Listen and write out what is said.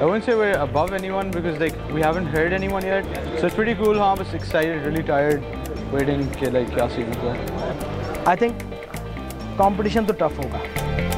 I wouldn't say we're above anyone because like we haven't heard anyone yet. So it's pretty cool. I'm just excited, really tired, waiting कि like क्या I think competition I tough होगा